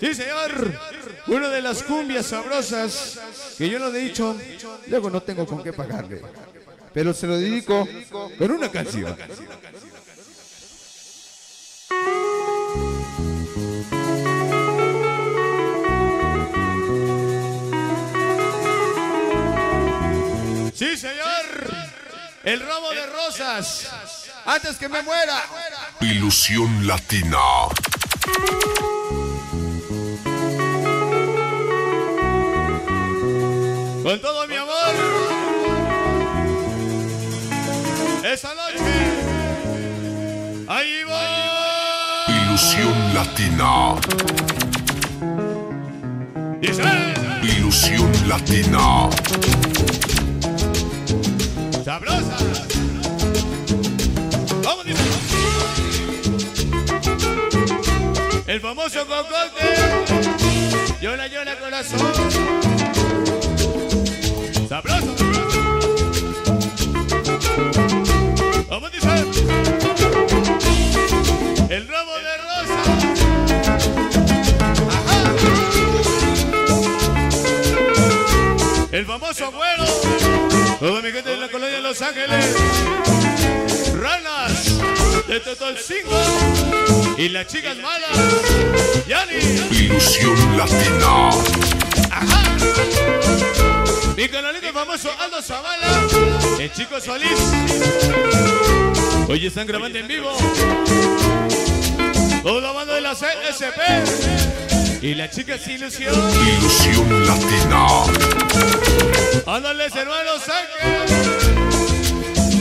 Sí, señor. Una de las cumbias sabrosas que yo no he dicho, luego no tengo con qué pagarle. Pero se lo dedico con una canción. Sí, señor. El ramo de rosas. Antes que me muera. Ilusión Latina. Con todo mi amor. Esa noche. Ahí va. Ilusión Latina. Ilusión Latina. Sabrosa. Vamos, dice. El famoso cocote. Llora, llora, corazón. Famoso abuelo. Toda mi gente de la colonia de Los Ángeles. Ranas de Total 5. Y las chicas malas. Yani. Ilusión Latina. Ajá. Mi canalito famoso Aldo Zavala. El chico Solís. Hoy están grabando en vivo. Toda la banda de la CSP. Y la chica sin ilusión. Ilusión Latina. Ándales, hermanos Ángeles.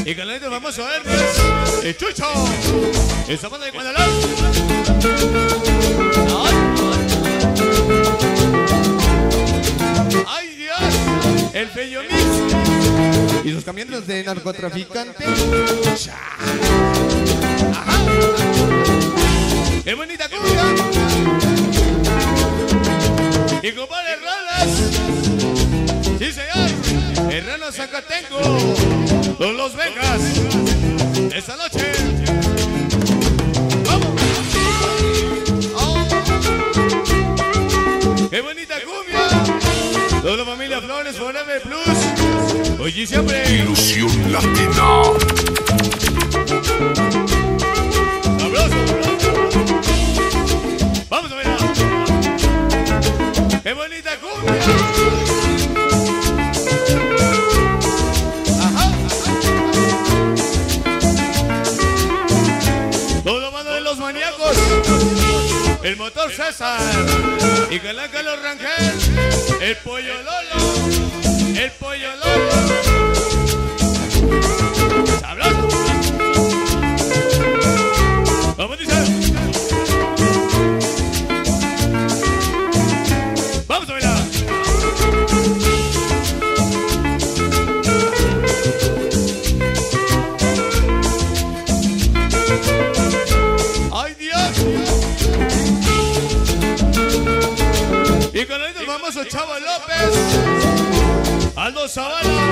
Y canalito famoso Hermes. El Chucho. Esa banda de Guadalajara. ¡Ay, Dios! El Mix. Y los camiones de narcotraficante. Ajá. ¡Qué bonita cumbia! Y compadre Ralas. Sí, señor. Herrano Zacatenco. Con los Vegas. Esta noche. ¡Vamos! Oh. ¡Qué bonita cumbia! Toda la familia Flores Forever Plus. Oye, siempre. Ilusión Latina. ¡Vamos a ver! El motor César. Y Calaca los Rangel. El pollo Lolo. El pollo Lolo. Famoso Chavo López, Aldo Zavala,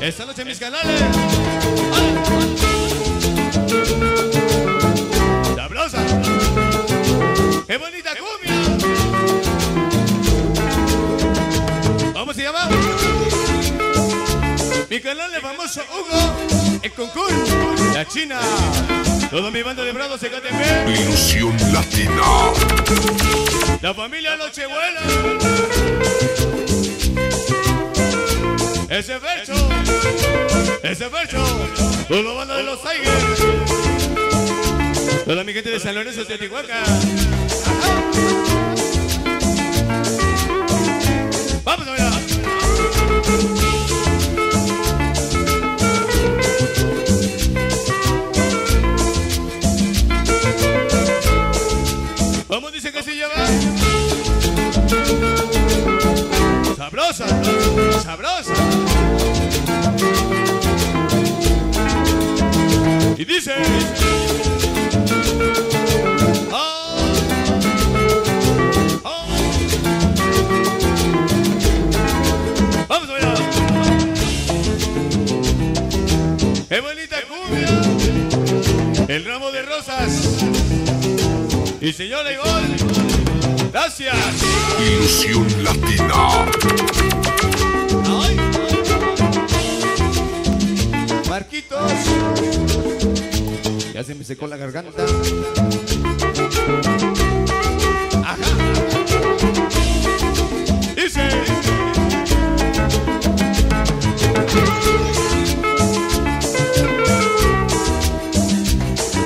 esta noche en mis canales. ¡Sabrosa! ¡Qué bonita cumbia! ¿Cómo se llama? Mi canal de famoso Hugo, el concurso, la China, todo mi bando de bravos de KTP, Ilusión Latina. la familia Nochebuena, ese Fercho, ese toda la banda de los Tigers, toda mi gente de San Lorenzo Teotihuacán. Vamos a ver. ¿Cómo dice que se llama? Sabrosa, sabrosa. Y dice. Ah, ah. Vamos a ver. ¡Qué bonita! El ramo de rosas. Y señora Igor. Gracias. Ilusión Latina. Me secó la garganta. Ajá. Dice.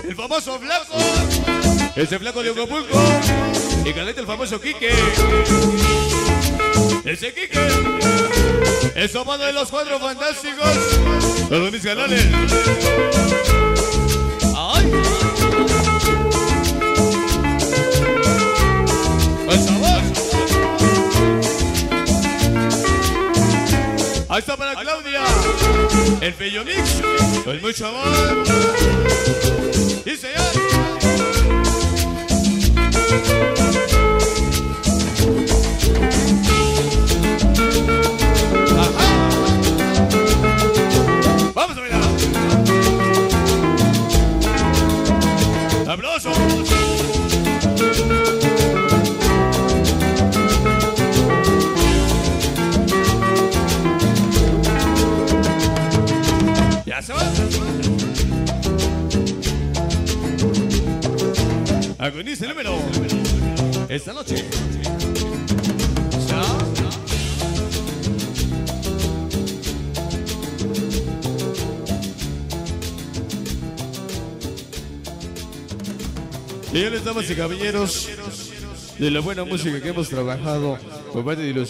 El famoso flaco. Ese flaco de Acapulco. Y caleta el famoso Quique. Ese Quique. El sopado de los cuatro fantásticos. Todos mis canales. El Pello Mix. Con mucho amor. Dice ya. Va. Agoniza el número. Esta noche. Ya. Señores, damas y caballeros, de la buena música que hemos trabajado por parte de los